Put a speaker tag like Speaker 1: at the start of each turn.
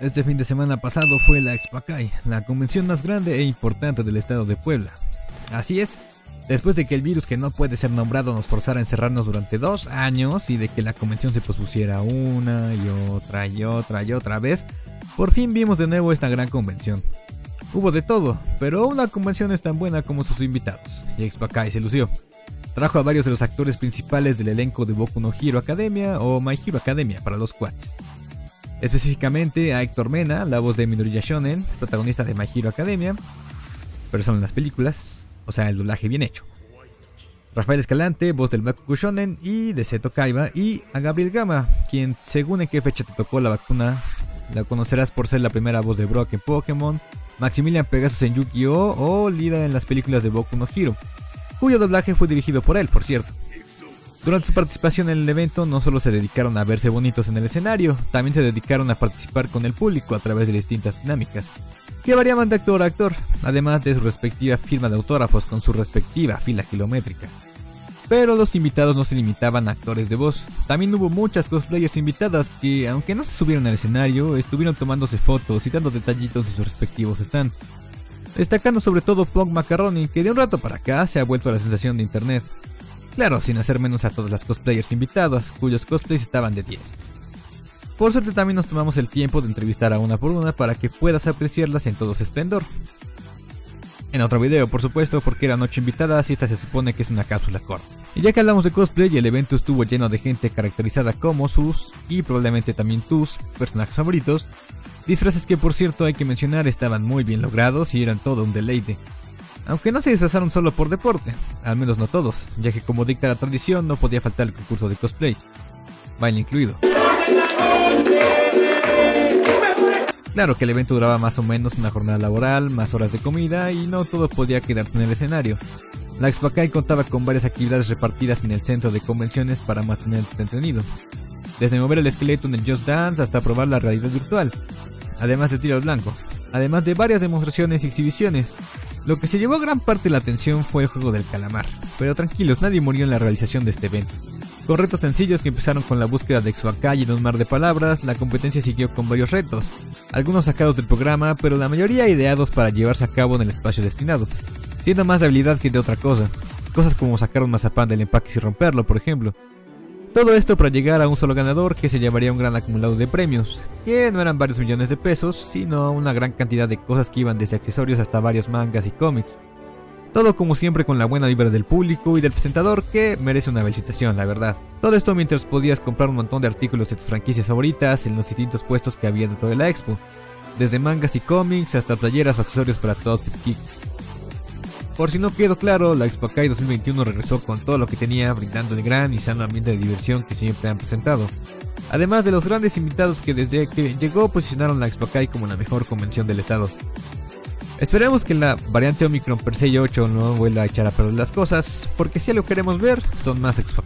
Speaker 1: Este fin de semana pasado fue la Expacay, la convención más grande e importante del estado de Puebla. Así es, después de que el virus que no puede ser nombrado nos forzara a encerrarnos durante dos años y de que la convención se pospusiera una y otra y otra y otra vez, por fin vimos de nuevo esta gran convención. Hubo de todo, pero una convención es tan buena como sus invitados, y Expacay se lució. Trajo a varios de los actores principales del elenco de Boku no Hero Academia o My Hero Academia para los cuates. Específicamente a Héctor Mena, la voz de Midoriya Shonen, protagonista de My Hero Academia, pero son las películas, o sea, el doblaje bien hecho. Rafael Escalante, voz del Bakugo Shonen y de Seto Kaiba, y a Gabriel Gama, quien según en qué fecha te tocó la vacuna, la conocerás por ser la primera voz de Brock en Pokémon, Maximilian Pegasus en Yu-Gi-Oh! o Lida en las películas de Boku no Hero, cuyo doblaje fue dirigido por él, por cierto. Durante su participación en el evento no solo se dedicaron a verse bonitos en el escenario, también se dedicaron a participar con el público a través de distintas dinámicas, que variaban de actor a actor, además de su respectiva firma de autógrafos con su respectiva fila kilométrica. Pero los invitados no se limitaban a actores de voz, también hubo muchas cosplayers invitadas que, aunque no se subieron al escenario, estuvieron tomándose fotos y dando detallitos en sus respectivos stands. Destacando sobre todo Punk Macaroni, que de un rato para acá se ha vuelto la sensación de internet, Claro, sin hacer menos a todas las cosplayers invitadas, cuyos cosplays estaban de 10. Por suerte también nos tomamos el tiempo de entrevistar a una por una para que puedas apreciarlas en todo su esplendor. En otro video, por supuesto, porque era noche invitada, así esta se supone que es una cápsula corta. Y ya que hablamos de cosplay, el evento estuvo lleno de gente caracterizada como sus, y probablemente también tus, personajes favoritos, disfraces que por cierto hay que mencionar estaban muy bien logrados y eran todo un deleite. Aunque no se disfrazaron solo por deporte, al menos no todos, ya que como dicta la tradición no podía faltar el concurso de cosplay, baile incluido. Claro que el evento duraba más o menos una jornada laboral, más horas de comida y no todo podía quedarse en el escenario. La Expacay contaba con varias actividades repartidas en el centro de convenciones para mantenerte entretenido. Desde mover el esqueleto en el Just Dance hasta probar la realidad virtual, además de tiro al blanco, además de varias demostraciones y exhibiciones, lo que se llevó gran parte de la atención fue el juego del calamar, pero tranquilos, nadie murió en la realización de este evento. Con retos sencillos que empezaron con la búsqueda de Exoacay en un mar de palabras, la competencia siguió con varios retos, algunos sacados del programa, pero la mayoría ideados para llevarse a cabo en el espacio destinado, siendo más de habilidad que de otra cosa. Cosas como sacar un mazapán del empaque y romperlo, por ejemplo, todo esto para llegar a un solo ganador que se llevaría un gran acumulado de premios, que no eran varios millones de pesos, sino una gran cantidad de cosas que iban desde accesorios hasta varios mangas y cómics. Todo como siempre con la buena vibra del público y del presentador que merece una felicitación, la verdad. Todo esto mientras podías comprar un montón de artículos de tus franquicias favoritas en los distintos puestos que había dentro de la expo, desde mangas y cómics hasta playeras o accesorios para todo outfit. Por si no quedó claro, la Expo 2021 regresó con todo lo que tenía, brindando el gran y sano ambiente de diversión que siempre han presentado. Además de los grandes invitados que desde que llegó posicionaron la Expo como la mejor convención del estado. Esperemos que la variante Omicron Persei 8 no vuelva a echar a perder las cosas, porque si lo queremos ver, son más Expo